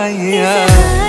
yeah.